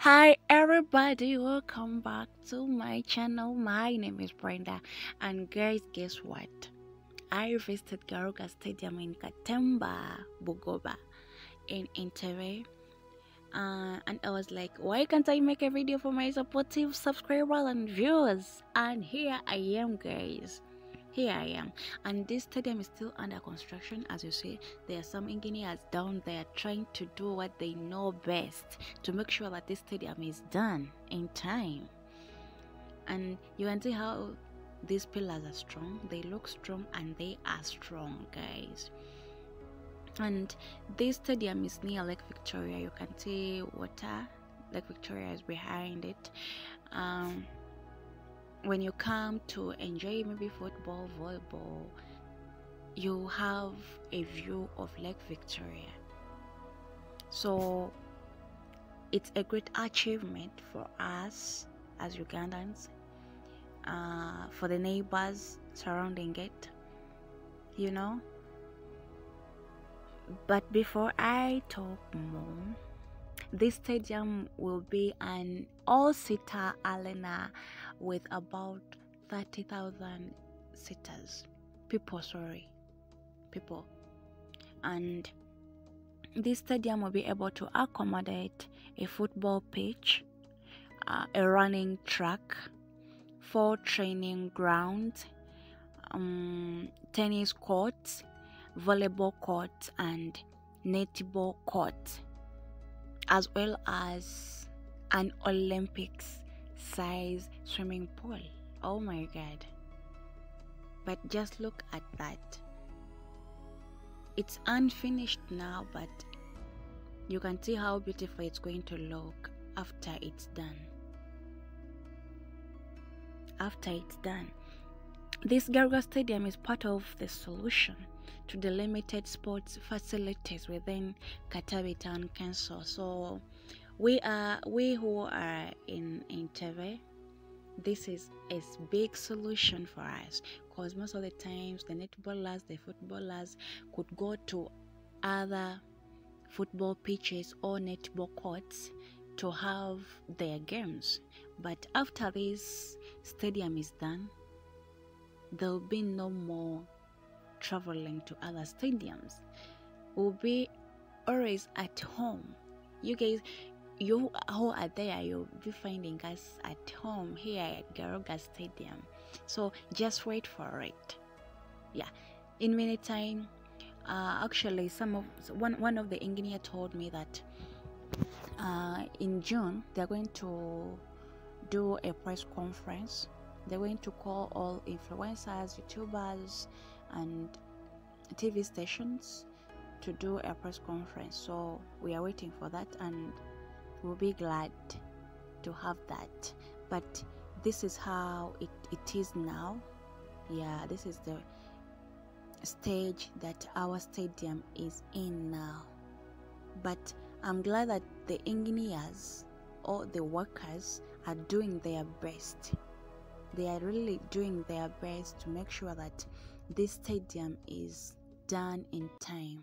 Hi everybody, welcome back to my channel. My name is Brenda and guys, guess what? I visited Garuga Stadium in Katemba, Bugoba in Entebbe. Uh, and I was like, why can't I make a video for my supportive subscribers and viewers? And here I am, guys here I am. And this stadium is still under construction. As you see, there are some engineers down there trying to do what they know best to make sure that this stadium is done in time. And you can see how these pillars are strong. They look strong and they are strong, guys. And this stadium is near Lake Victoria. You can see water. Lake Victoria is behind it. Um, when you come to enjoy maybe football, volleyball, you have a view of Lake Victoria. So it's a great achievement for us as Ugandans, uh, for the neighbors surrounding it, you know. But before I talk more, this stadium will be an all-seater arena with about 30,000 sitters. People, sorry. People. And this stadium will be able to accommodate a football pitch, uh, a running track, four training grounds, um, tennis courts, volleyball courts, and netball courts as well as an Olympics size swimming pool. Oh my god. But just look at that. It's unfinished now, but you can see how beautiful it's going to look after it's done. After it's done. This Garuga Stadium is part of the solution to the limited sports facilities within Katabi Town Council. So we are we who are in Entebbe, this is a big solution for us because most of the times the netballers, the footballers could go to other football pitches or netball courts to have their games. But after this stadium is done, there will be no more traveling to other stadiums. We'll be always at home. You guys, you who are there, you'll be finding us at home here at Garuga Stadium. So just wait for it. Yeah. In meantime, uh, actually, some of one one of the engineer told me that uh, in June they're going to do a press conference. They're going to call all influencers, YouTubers, and TV stations to do a press conference. So we are waiting for that and we'll be glad to have that. But this is how it, it is now. Yeah, this is the stage that our stadium is in now. But I'm glad that the engineers or the workers are doing their best. They are really doing their best to make sure that this stadium is done in time.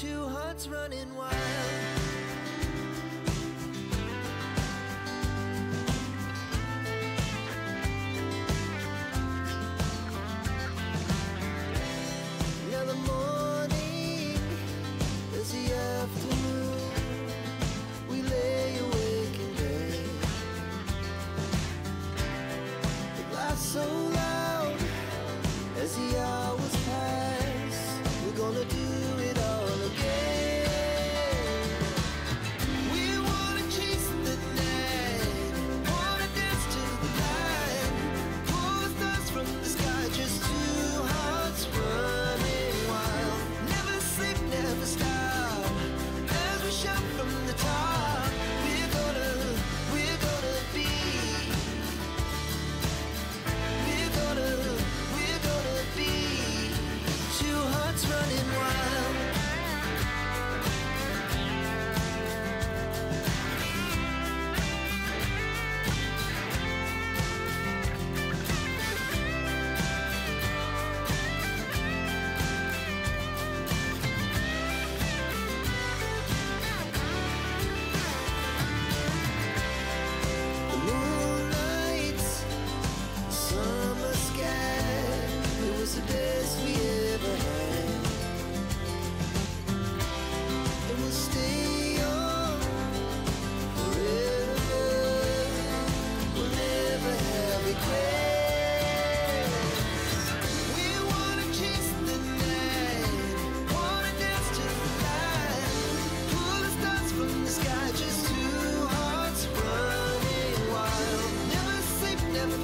Two hearts running wild. Now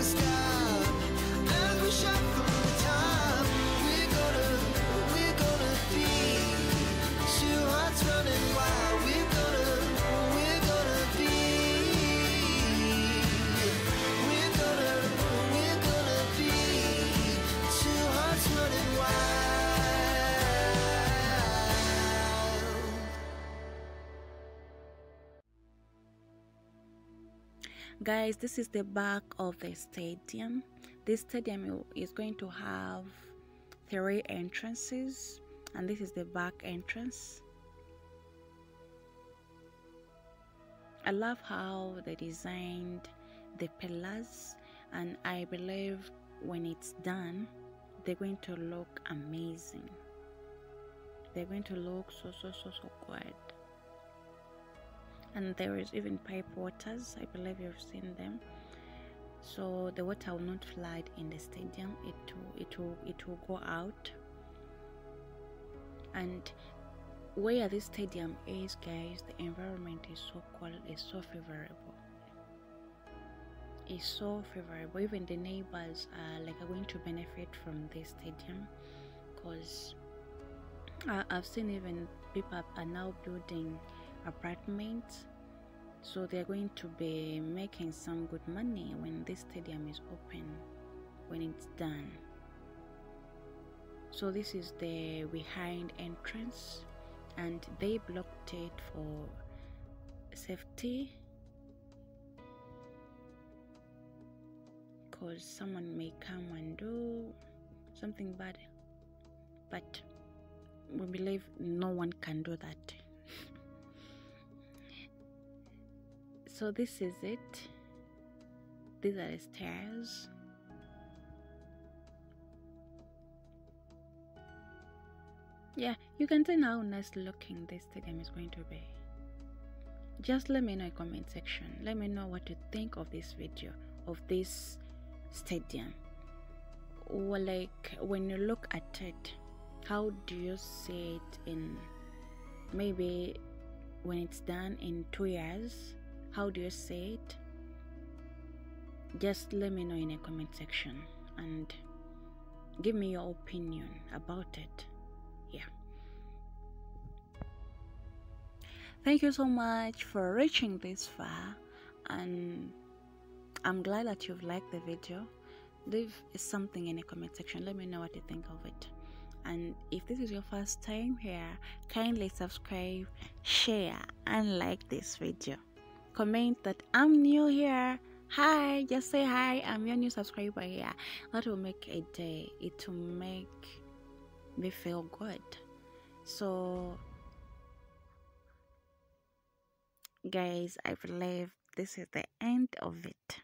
understand guys this is the back of the stadium. This stadium is going to have three entrances and this is the back entrance. I love how they designed the pillars and I believe when it's done they're going to look amazing. They're going to look so so so so good and there is even pipe waters. I believe you've seen them. So the water will not flood in the stadium. It will it will it will go out. And where this stadium is guys the environment is so cool is so favorable. Is so favorable. Even the neighbors are like are going to benefit from this stadium because i've seen even people are now building apartments so they're going to be making some good money when this stadium is open when it's done. So this is the behind entrance and they blocked it for safety. Because someone may come and do something bad but we believe no one can do that so this is it. These are the stairs. Yeah you can see how nice looking this stadium is going to be. Just let me know in comment section. Let me know what you think of this video of this stadium. Or like when you look at it how do you see it in maybe when it's done in two years how do you say it? Just let me know in a comment section and give me your opinion about it. Yeah. Thank you so much for reaching this far and i'm glad that you've liked the video. Leave something in the comment section. Let me know what you think of it. And if this is your first time here kindly subscribe share and like this video comment that i'm new here. Hi just say hi. I'm your new subscriber here. That will make a day. It will make me feel good. So guys i believe this is the end of it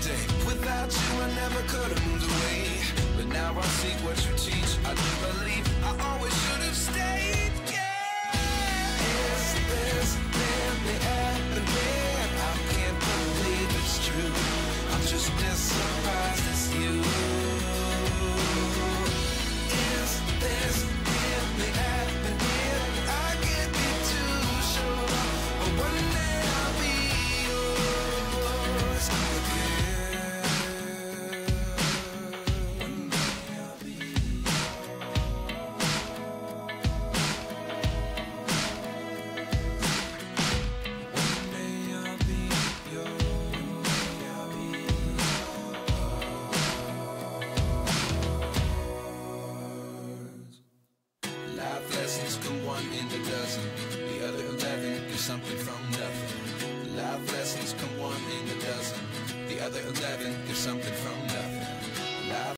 Today. Without you, I never could have moved away. But now I see what you teach. I do believe I always should have stayed. Yeah. Is this really happening? I can't believe it's true. I'm just you.